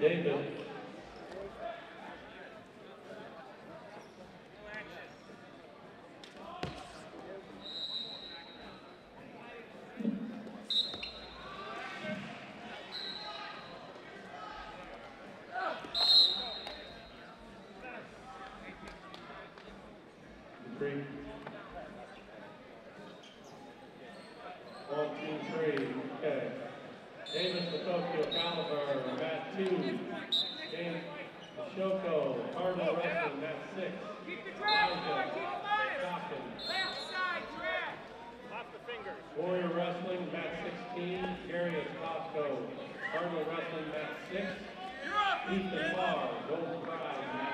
David. One, two, three, okay. Davis Matokio Calabar, mat two. James Shoko, Cardinal Wrestling, mat six. Keep the drag, Elijah keep. Left side, drag. Off the fingers. Warrior Wrestling, mat sixteen. Gary Costco, Cardinal Wrestling, mat six. Ethan Barr, Golden Prize,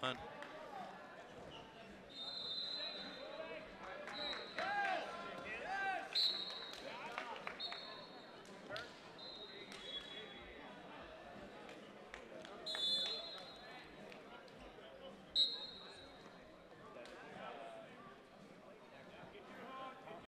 One.